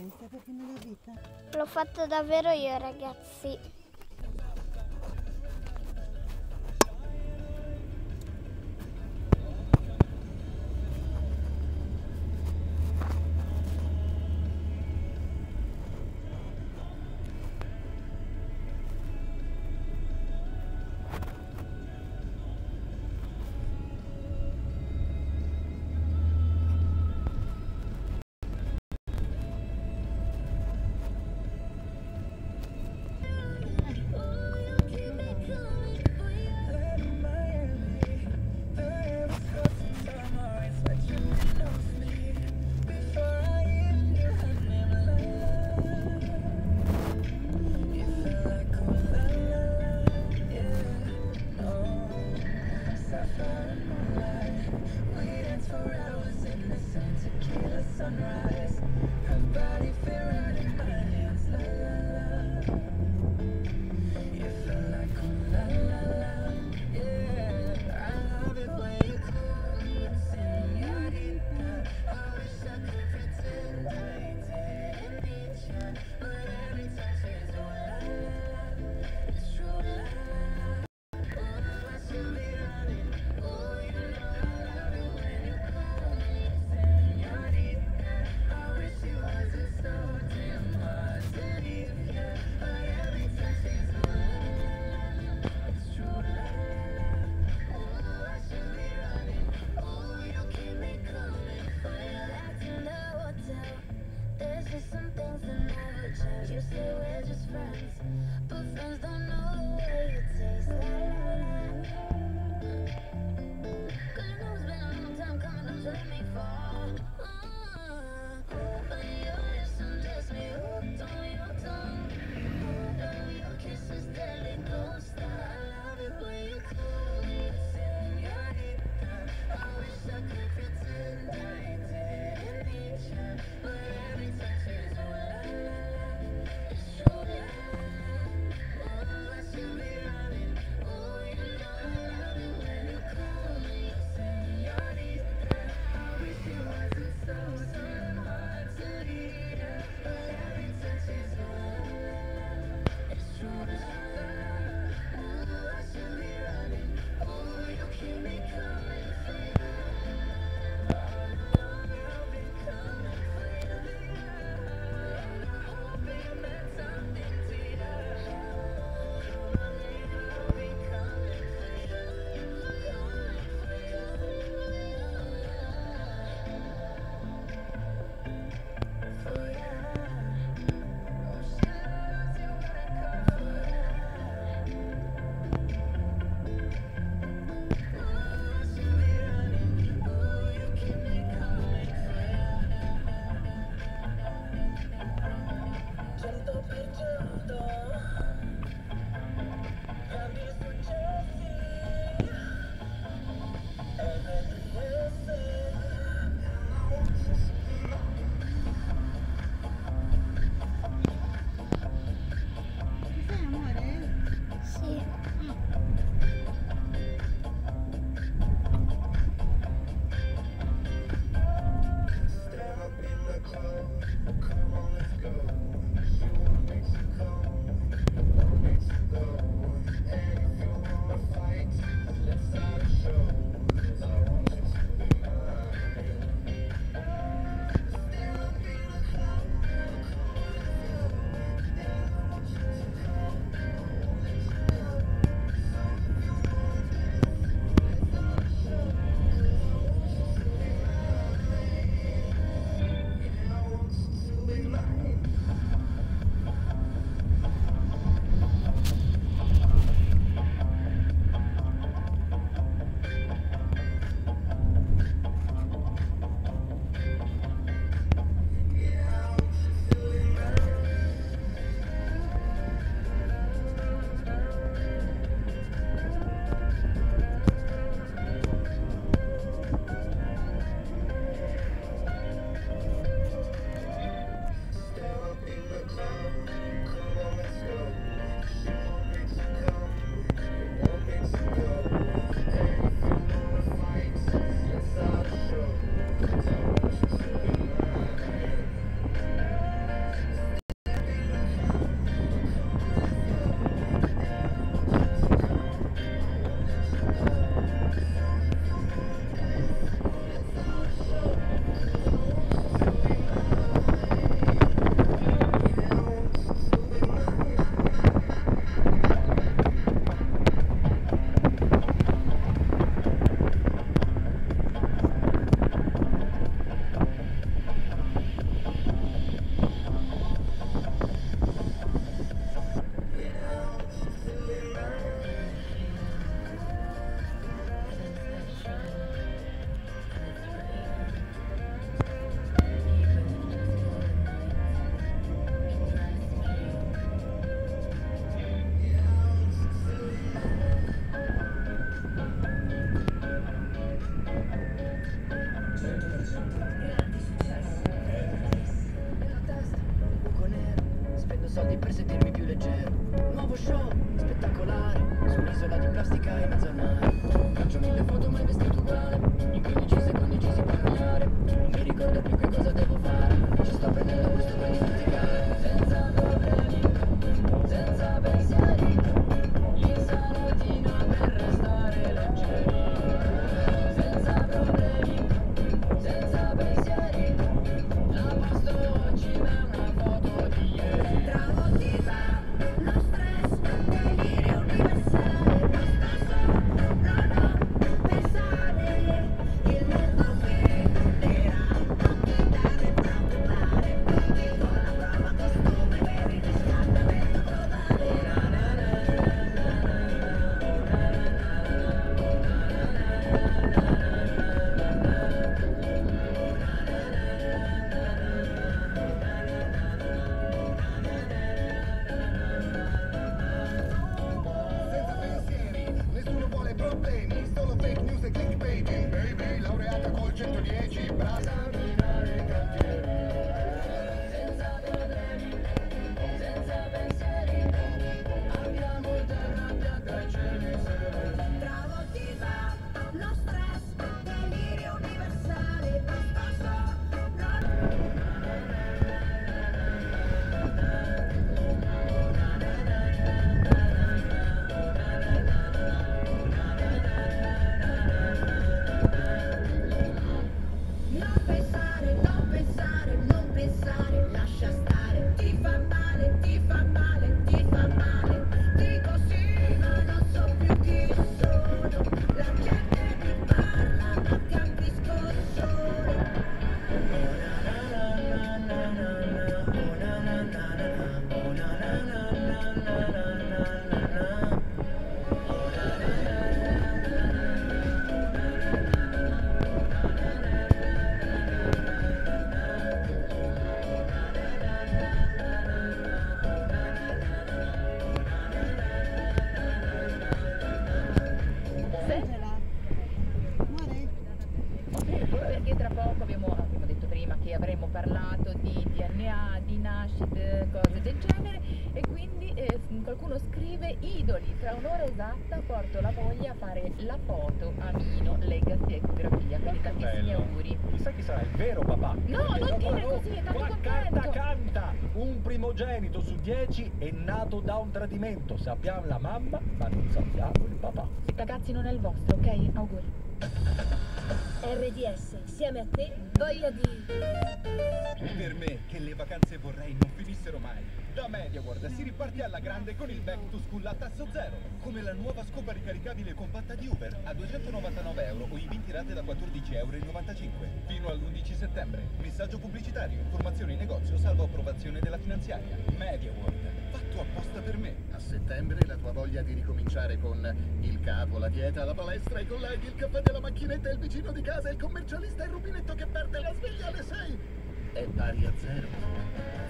esperienza perché nella vita L'ho fatto davvero io, ragazzi. Perché tra poco abbiamo, abbiamo detto prima che avremmo parlato di DNA, di nascite, cose del genere e quindi eh, qualcuno scrive idoli, tra un'ora esatta porto la moglie a fare la foto a Mino, legacy ecografia, quindi tantissimi bello. auguri. Chissà chi sarà il vero papà. No, non dire così, è tanto Qua contento. Canta, canta! Un primogenito su dieci è nato da un tradimento. Sappiamo la mamma, ma non sappiamo il papà. Ragazzi non è il vostro, ok? Auguri. RDS, insieme a te, voglia di... Per me, che le vacanze vorrei non finissero mai. Da MediaWorld si riparte alla grande con il Back to School a tasso zero. Come la nuova scopa ricaricabile compatta di Uber a 299 euro o in 20 rate da 14,95 euro. Fino all'11 settembre. Messaggio pubblicitario, informazioni in negozio, salvo approvazione della finanziaria. MediaWorld, fatto apposta per me. A settembre la tua voglia di ricominciare con il capo, la dieta, la palestra, i colleghi, il caffè della macchinetta, il vicino di casa, il commercialista, il rubinetto che perde la sveglia alle 6 è pari a zero.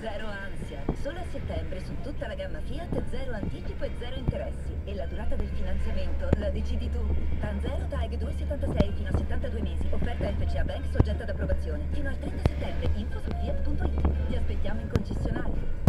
Zero ansia. Solo a settembre su tutta la gamma Fiat, zero anticipo e zero interessi. E la durata del finanziamento la decidi tu. Tanzero TAG 276 fino a 72 mesi. Offerta FCA Bank soggetta ad approvazione. Fino al 30 settembre. Info su fiat.it. Ti aspettiamo in concessionario.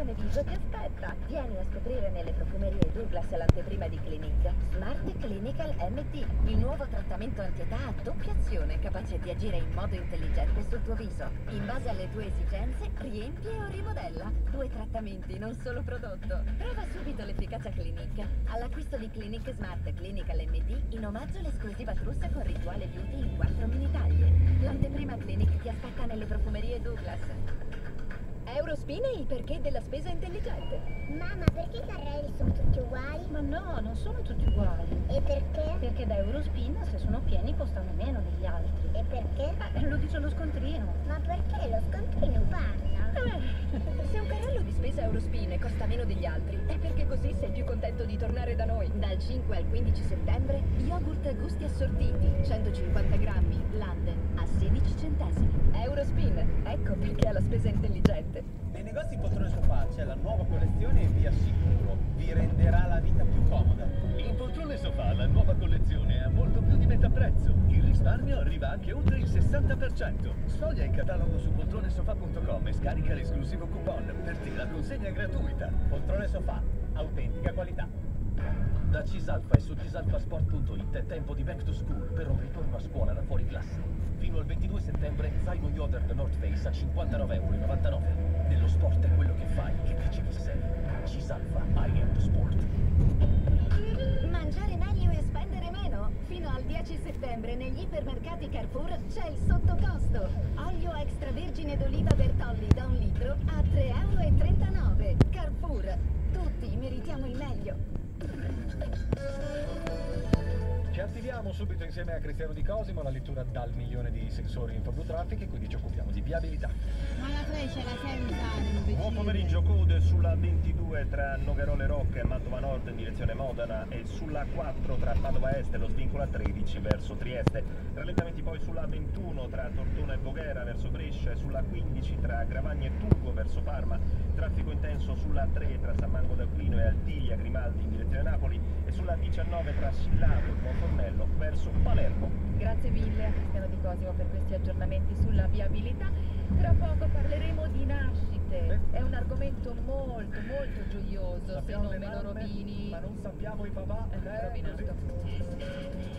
Rivoluzione viso ti aspetta. Vieni a scoprire nelle profumerie Douglas l'anteprima di Clinique. Smart Clinical MT, il nuovo trattamento antietà a doppia azione, capace di agire in modo intelligente sul tuo viso. In base alle tue esigenze, riempie o rimodella. Due trattamenti, non solo prodotto. Prova subito l'efficacia Clinique. All'acquisto di Clinique Smart Clinical MT, in omaggio all'esclusiva trussa con rituale beauty in quattro mini taglie. L'anteprima Clinique ti aspetta nelle profumerie Douglas. Eurospin è il perché della spesa intelligente. Mamma, perché i carrelli sono tutti uguali? Ma no, non sono tutti uguali. E perché? Perché da Eurospin, se sono pieni, costano meno degli altri. E perché? Eh, lo dice lo scontrino. Ma perché lo scontrino parla? Se un carrello di spesa Eurospin costa meno degli altri, è perché così sei più contento di tornare da noi. Dal 5 al 15 settembre, yogurt gusti assortiti, 150 grammi, Landen, a 16 centesimi. Euro Eurospin. Ecco perché ha la spesa intelligente. Nei negozi poltrone sofà c'è la nuova collezione via sicuro. Vi renderà la vita più comoda. Poltrone sofà la nuova collezione ha molto più di metà prezzo. Il risparmio arriva anche oltre il 60%. Sfoglia il catalogo su poltronesofà.com e scarica l'esclusivo coupon. Per te la consegna è gratuita. Poltrone sofà, autentica qualità. Da Cisalfa e su cisalfasport.it è tempo di back to school per un ritorno a scuola da fuori classe. Fino al 22 settembre zaino yogurt North Face a 59,99 euro. Nello sport è quello che fai che dici chi sei. Cisalfa, I am the sport. Mangiare meglio e spendere meno. Fino al 10 settembre negli ipermercati Carrefour c'è il sottocosto. Olio extravergine d'oliva Bertolli da un litro a 3,39 euro. Carrefour. Tutti meritiamo il meglio. Ci attiviamo subito insieme a Cristiano Di Cosimo alla lettura dal milione di sensori in Traffic e quindi ci occupiamo di viabilità. Ma la freccia la sai usare, imbecille. Pomeriggio, code sulla 22 tra Nogarole Rock e Mantova Nord in direzione Modena e sulla 4 tra Padova Est e lo svincolo a 13 verso Trieste. Rallentamenti poi sulla 21 tra Tortona e Voghera verso Brescia e sulla 15 tra Gravagna e Turgo verso Parma. Traffico intenso sulla 3 tra San Mango d'Aquino e Altiglia Grimaldi in direzione Napoli e sulla 19 tra Sillato e Monformello verso Palermo. Grazie mille a Cristiano Di Cosimo per questi aggiornamenti sulla viabilità. Tra poco parleremo di nascite. È un argomento molto molto gioioso, se Sappiamo non le me lo rovini. Ma non sappiamo i papà. Eh, rovinato.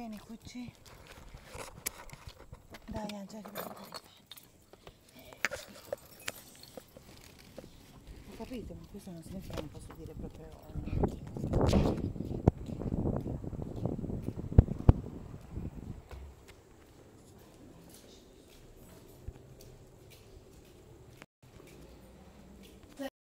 Vieni Cucci. Dai Angela, che devo andare. Ho capito, ma questo non significa che non posso dire proprio.